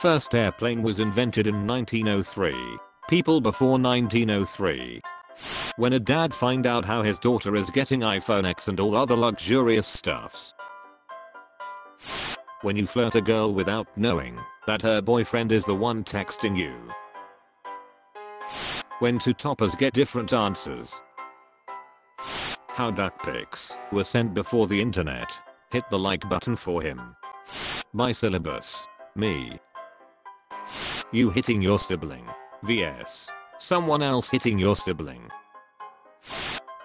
First airplane was invented in 1903. People before 1903. When a dad find out how his daughter is getting iPhone X and all other luxurious stuffs. When you flirt a girl without knowing that her boyfriend is the one texting you. When two toppers get different answers. How duck pics were sent before the internet. Hit the like button for him. My syllabus. Me. You hitting your sibling. vs. Someone else hitting your sibling.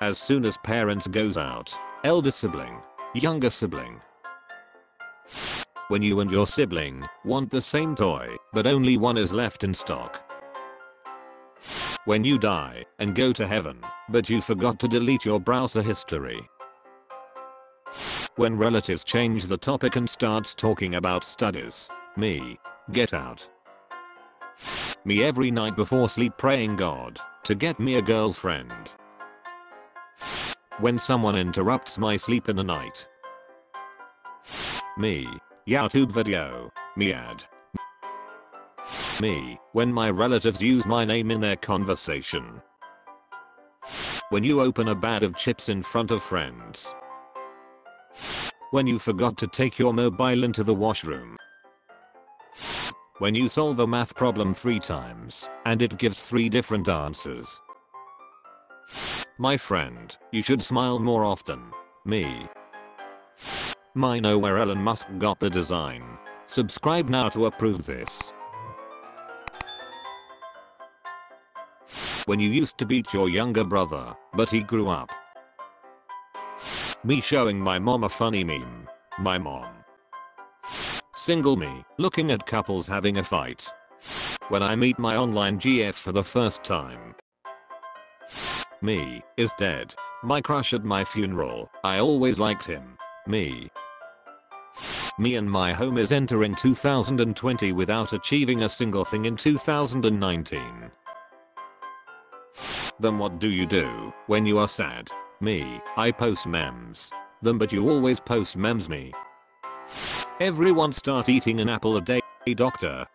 As soon as parents goes out. Elder sibling. Younger sibling. When you and your sibling want the same toy, but only one is left in stock. When you die and go to heaven, but you forgot to delete your browser history. When relatives change the topic and starts talking about studies. Me. Get out. Me every night before sleep praying God to get me a girlfriend. When someone interrupts my sleep in the night. Me. YouTube video. Me ad. Me. When my relatives use my name in their conversation. When you open a bag of chips in front of friends. When you forgot to take your mobile into the washroom. When you solve a math problem 3 times and it gives 3 different answers. My friend, you should smile more often. Me. My know where Elon Musk got the design. Subscribe now to approve this. When you used to beat your younger brother, but he grew up. Me showing my mom a funny meme. My mom. Single me, looking at couples having a fight. When I meet my online GF for the first time. Me, is dead. My crush at my funeral, I always liked him. Me. Me and my home is entering 2020 without achieving a single thing in 2019. Then what do you do when you are sad? Me, I post memes. Them but you always post memes me. Everyone start eating an apple a day, doctor.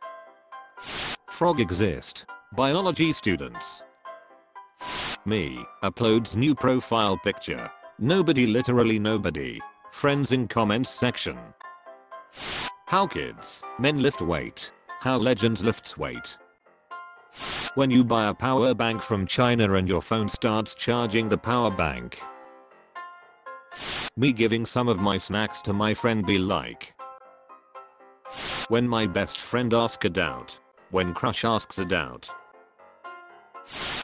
Frog exist. Biology students. Me, uploads new profile picture. Nobody literally nobody. Friends in comments section. How kids, men lift weight. How legends lifts weight. When you buy a power bank from China and your phone starts charging the power bank. Me giving some of my snacks to my friend be like. When my best friend asks a doubt. When crush asks a doubt.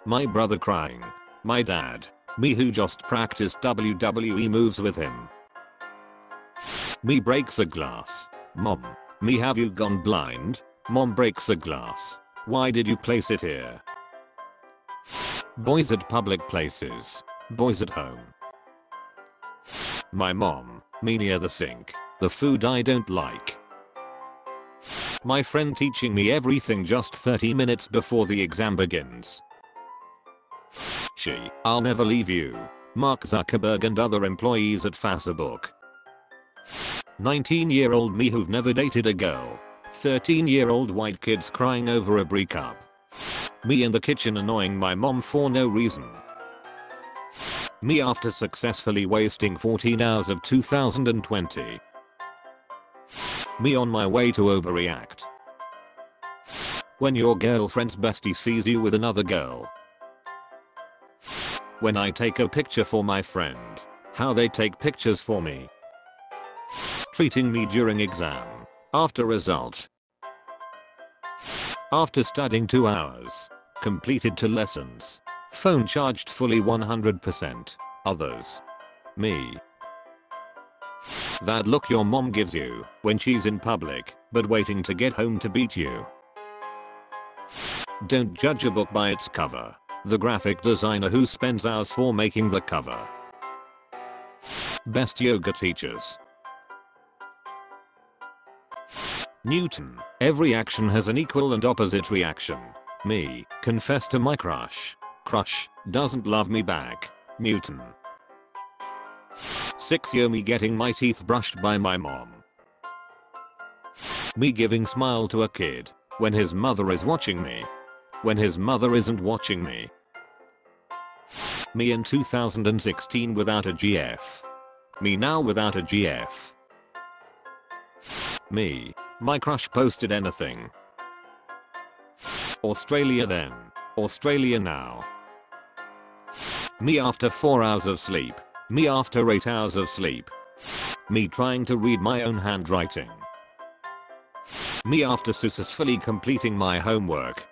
My brother crying. My dad. Me who just practiced WWE moves with him. Me breaks a glass. Mom. Me have you gone blind? Mom breaks a glass. Why did you place it here? Boys at public places. Boys at home. My mom. Me near the sink. The food I don't like. My friend teaching me everything just 30 minutes before the exam begins. She, I'll never leave you. Mark Zuckerberg and other employees at Facebook. 19 year old me who've never dated a girl. 13 year old white kids crying over a breakup. Me in the kitchen annoying my mom for no reason. Me after successfully wasting 14 hours of 2020. Me on my way to overreact. When your girlfriend's bestie sees you with another girl. When I take a picture for my friend. How they take pictures for me treating me during exam. After result. After studying 2 hours. Completed 2 lessons. Phone charged fully 100%. Others. Me. That look your mom gives you when she's in public, but waiting to get home to beat you. Don't judge a book by its cover. The graphic designer who spends hours for making the cover. Best yoga teachers. Newton. Every action has an equal and opposite reaction. Me. Confess to my crush. Crush. Doesn't love me back. Newton. 6 year me getting my teeth brushed by my mom. Me giving smile to a kid when his mother is watching me. When his mother isn't watching me. Me in 2016 without a GF. Me now without a GF. Me. My crush posted anything. Australia then. Australia now. Me after 4 hours of sleep. Me after 8 hours of sleep. Me trying to read my own handwriting. Me after successfully completing my homework.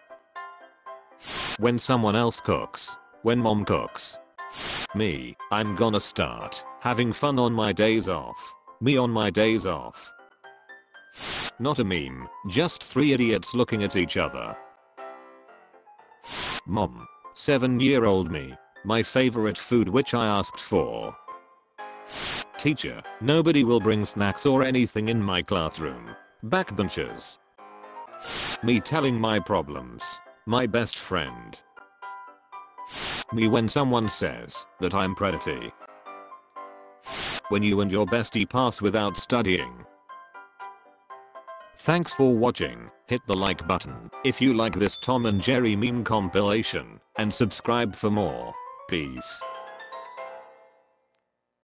When someone else cooks. When mom cooks. Me, I'm gonna start having fun on my days off. Me on my days off. Not a meme, just three idiots looking at each other. Mom. 7 year old me. My favorite food which I asked for. Teacher, nobody will bring snacks or anything in my classroom. Backbenchers. Me telling my problems. My best friend. Me when someone says that I'm predatory. When you and your bestie pass without studying. Thanks for watching, hit the like button if you like this Tom and Jerry meme compilation, and subscribe for more. Peace.